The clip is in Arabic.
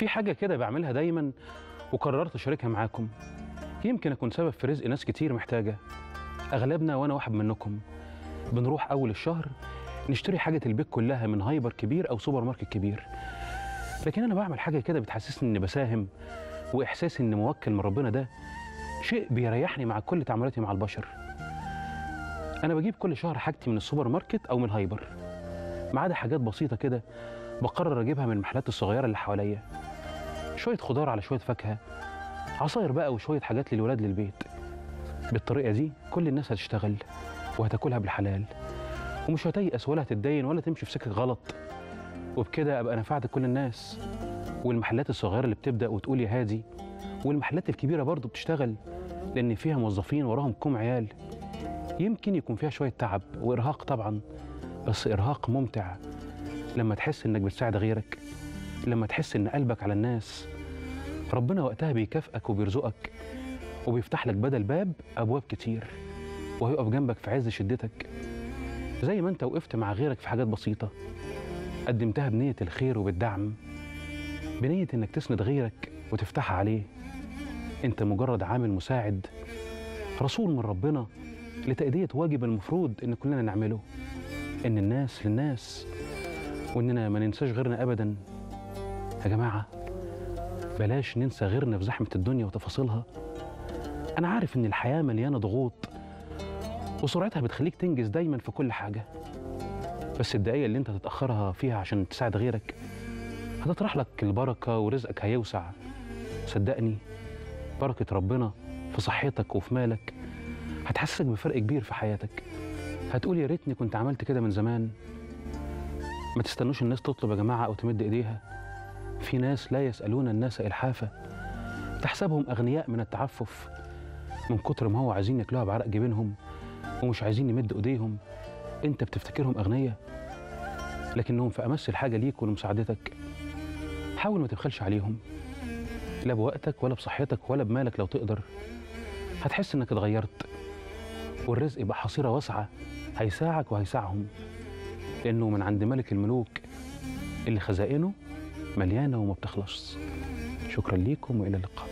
في حاجة كده بعملها دايما وقررت أشاركها معاكم. يمكن أكون سبب في رزق ناس كتير محتاجة. أغلبنا وأنا واحد منكم. بنروح أول الشهر نشتري حاجة البيت كلها من hyper كبير أو سوبر ماركت كبير. لكن أنا بعمل حاجة كده بتحسسني إني بساهم وإحساسي إني موكل من ربنا ده شيء بيريحني مع كل تعاملاتي مع البشر. أنا بجيب كل شهر حاجتي من السوبر ماركت أو من hyper. ما عدا حاجات بسيطة كده بقرر أجيبها من المحلات الصغيرة اللي حواليا. شوية خضار على شوية فاكهة عصاير بقى وشوية حاجات للولاد للبيت. بالطريقة دي كل الناس هتشتغل وهتاكلها بالحلال. ومش هتيأس ولا هتتدين ولا تمشي في سكة غلط. وبكده أبقى نفعت كل الناس. والمحلات الصغيرة اللي بتبدأ وتقول يا هادي والمحلات الكبيرة برضه بتشتغل لأن فيها موظفين وراهم كوم عيال. يمكن يكون فيها شوية تعب وإرهاق طبعا بس إرهاق ممتع. لما تحس إنك بتساعد غيرك لما تحس إن قلبك على الناس ربنا وقتها بيكافئك وبيرزقك وبيفتح لك بدل باب أبواب كتير وهيقف جنبك في عز شدتك. زي ما أنت وقفت مع غيرك في حاجات بسيطة قدمتها بنية الخير وبالدعم بنية إنك تسند غيرك وتفتحها عليه. أنت مجرد عامل مساعد رسول من ربنا لتأدية واجب المفروض إن كلنا نعمله. إن الناس للناس وإننا ما ننساش غيرنا أبدا. يا جماعة بلاش ننسى غيرنا في زحمة الدنيا وتفاصيلها. أنا عارف إن الحياة مليانة ضغوط وسرعتها بتخليك تنجز دايما في كل حاجة. بس الدقايق اللي أنت تتأخرها فيها عشان تساعد غيرك هتطرح لك البركة ورزقك هيوسع. صدقني بركة ربنا في صحتك وفي مالك هتحسسك بفرق كبير في حياتك. هتقول يا ريتني كنت عملت كده من زمان. ما تستنوش الناس تطلب يا جماعة أو تمد إيديها. في ناس لا يسألون الناس إلحافا تحسبهم أغنياء من التعفف من كتر ما هو عايزين ياكلوها بعرق جبينهم ومش عايزين يمدوا إيديهم. أنت بتفتكرهم أغنياء لكنهم في أمس الحاجة ليك ولمساعدتك. حاول ما تبخلش عليهم لا بوقتك ولا بصحتك ولا بمالك لو تقدر. هتحس إنك اتغيرت والرزق يبقى حصيرة واسعة هيساعك وهيساعهم لأنه من عند ملك الملوك اللي خزائنه مليانة وما بتخلص. شكرا ليكم وإلى اللقاء.